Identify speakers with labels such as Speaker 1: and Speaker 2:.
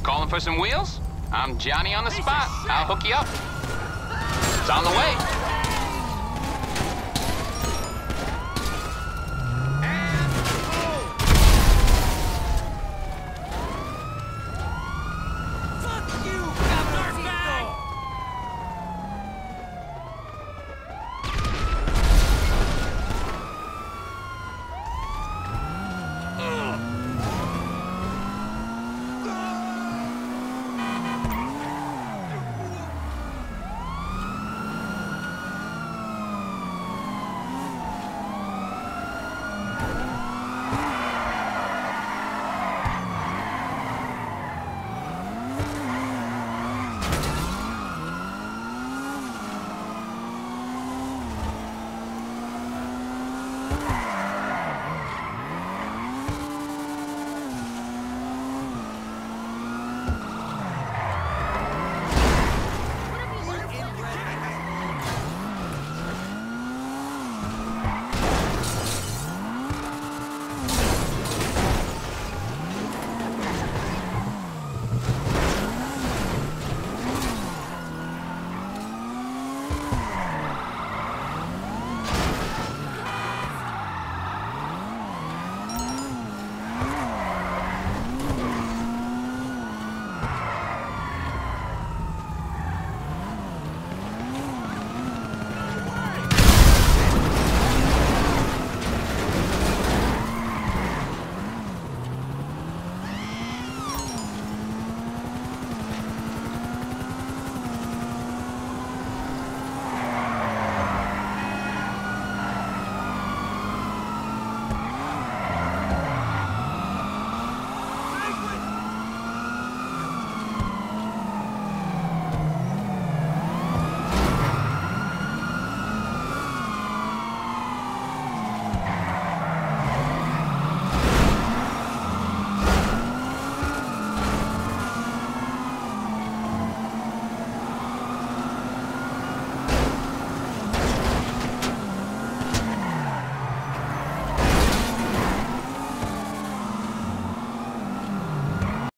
Speaker 1: You calling for some wheels? I'm Johnny on the spot. I'll hook you up. It's on the way.